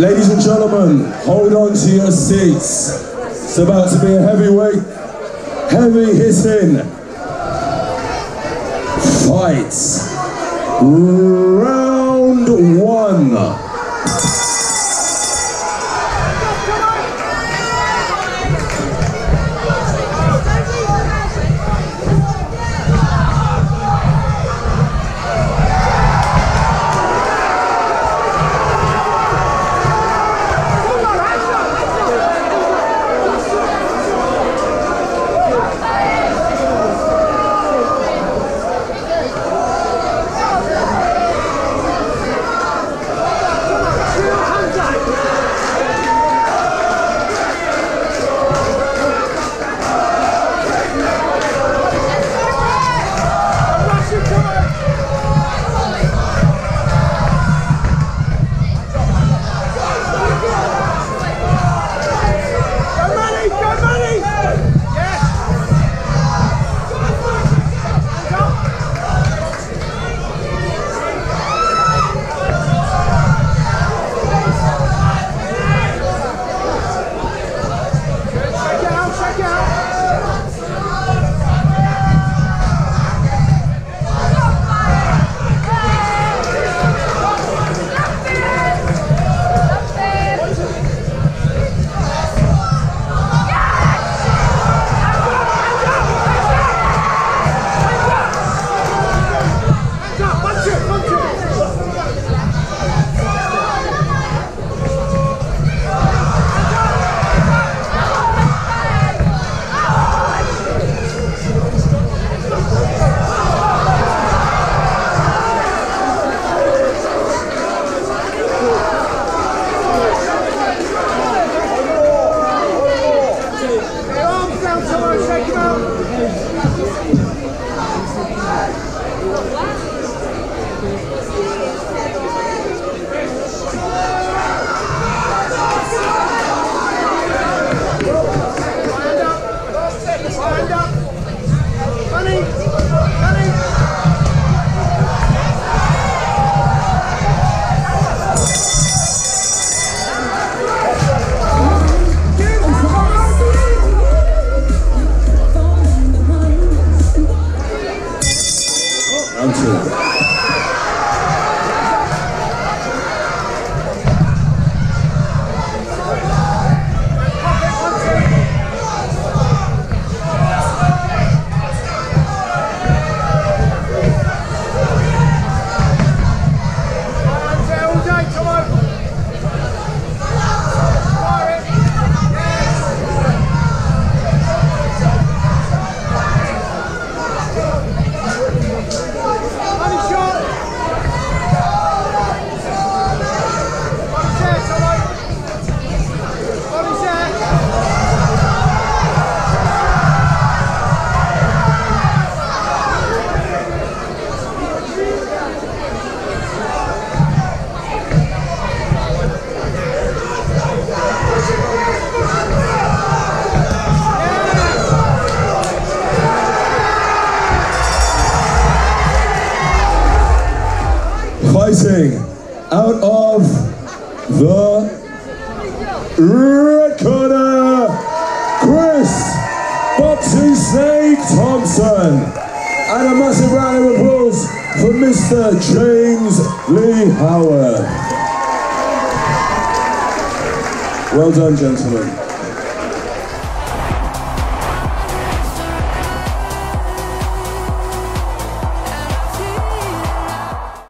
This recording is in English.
Ladies and gentlemen, hold on to your seats. It's about to be a heavyweight, heavy hitting fight. Round one. right, come. Out of the red corner, Chris Boxing Snake Thompson. And a massive round of applause for Mr. James Leigh Howarth. Well done, gentlemen.